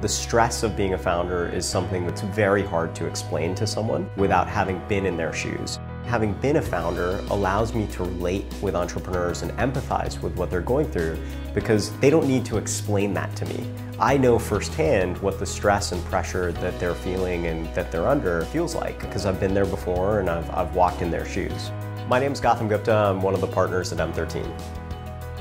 The stress of being a founder is something that's very hard to explain to someone without having been in their shoes. Having been a founder allows me to relate with entrepreneurs and empathize with what they're going through because they don't need to explain that to me. I know firsthand what the stress and pressure that they're feeling and that they're under feels like because I've been there before and I've, I've walked in their shoes. My name is Gautam Gupta. I'm one of the partners at M13.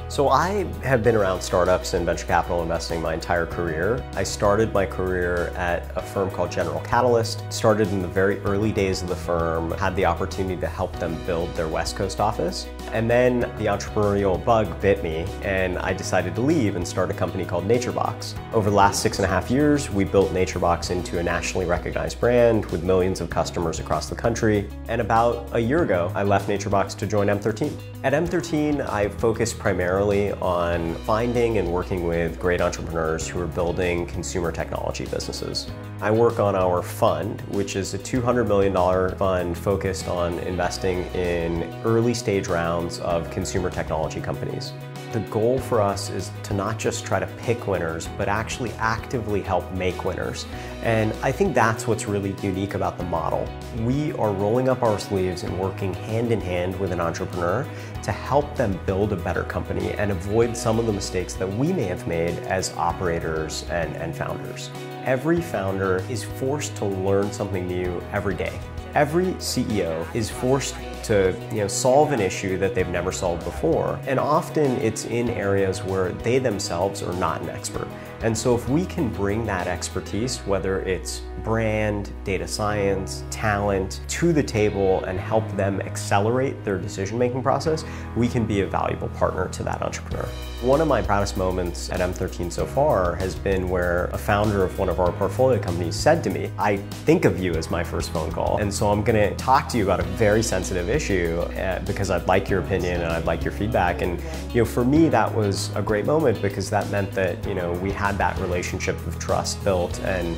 So I have been around startups and venture capital investing my entire career. I started my career at a firm called General Catalyst, started in the very early days of the firm, had the opportunity to help them build their West Coast office. And then the entrepreneurial bug bit me and I decided to leave and start a company called NatureBox. Over the last six and a half years, we built NatureBox into a nationally recognized brand with millions of customers across the country. And about a year ago, I left NatureBox to join M13. At M13, I focused primarily on finding and working with great entrepreneurs who are building consumer technology businesses. I work on our fund, which is a $200 million fund focused on investing in early stage rounds of consumer technology companies. The goal for us is to not just try to pick winners, but actually actively help make winners. And I think that's what's really unique about the model. We are rolling up our sleeves and working hand in hand with an entrepreneur to help them build a better company and avoid some of the mistakes that we may have made as operators and, and founders. Every founder is forced to learn something new every day. Every CEO is forced to you know, solve an issue that they've never solved before. And often it's in areas where they themselves are not an expert. And so if we can bring that expertise, whether it's brand, data science, talent, to the table and help them accelerate their decision-making process, we can be a valuable partner to that entrepreneur. One of my proudest moments at M13 so far has been where a founder of one of our portfolio companies said to me, I think of you as my first phone call. And so I'm gonna talk to you about a very sensitive issue uh, because I'd like your opinion and I'd like your feedback. And you know, for me, that was a great moment because that meant that you know we had that relationship of trust built and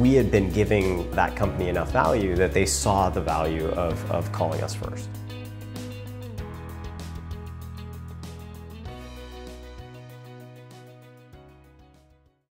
we had been giving that company enough value that they saw the value of, of calling us first.